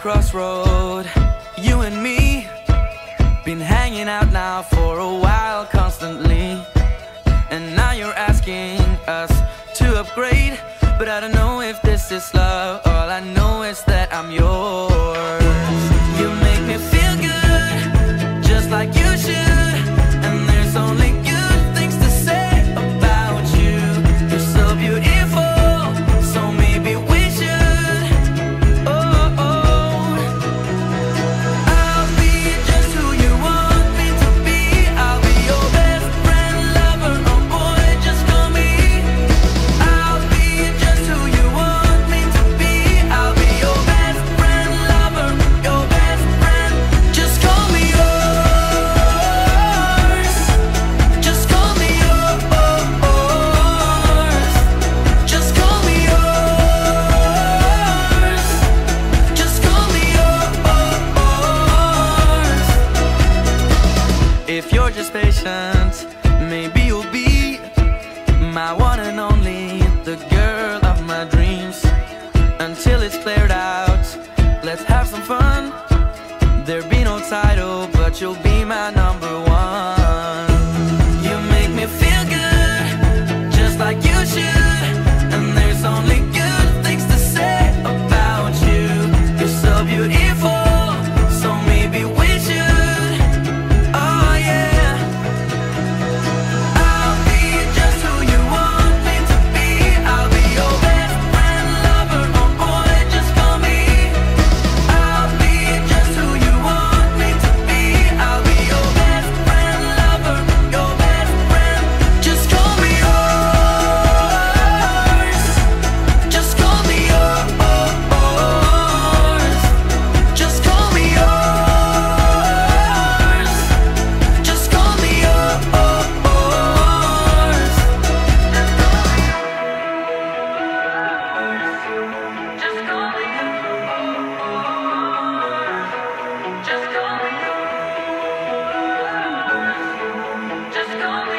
crossroad. You and me, been hanging out now for a while constantly. And now you're asking us to upgrade. But I don't know if this is love. All I know is that I'm yours. You make me feel good, just like you should. You're just patient, maybe you'll be my one and only, the girl of my dreams. Until it's cleared out, let's have some fun. There'll be no title, but you'll be on.